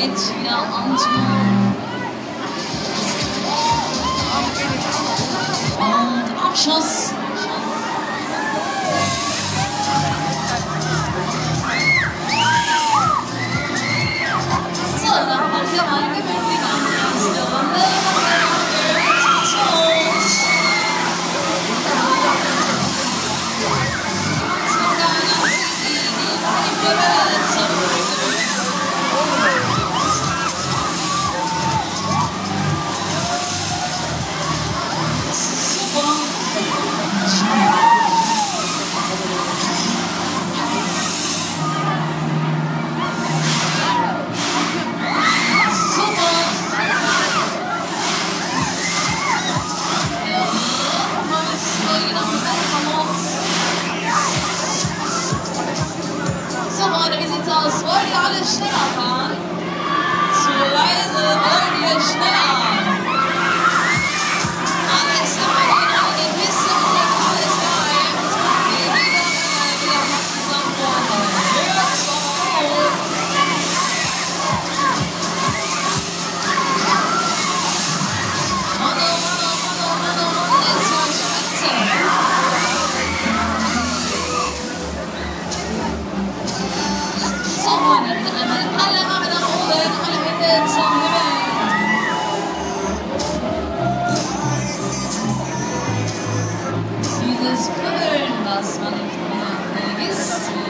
mit Schaffagit wieder an Osman'ın bilgiz.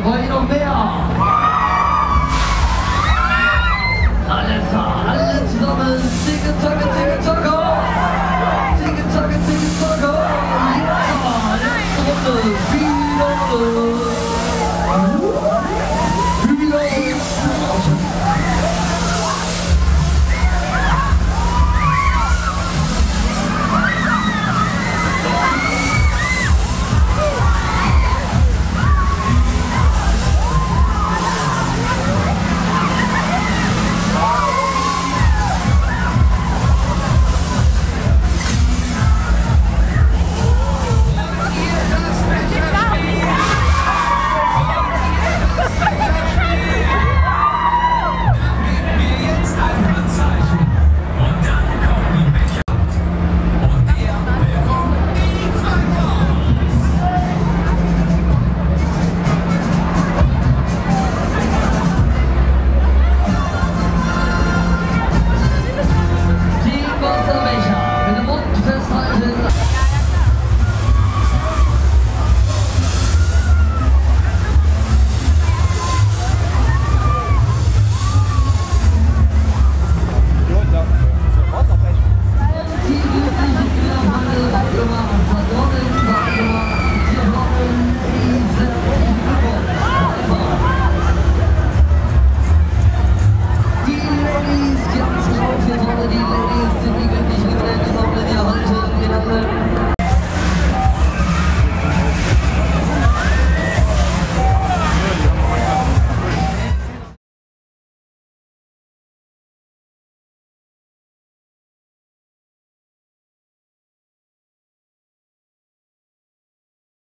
vinyl mix.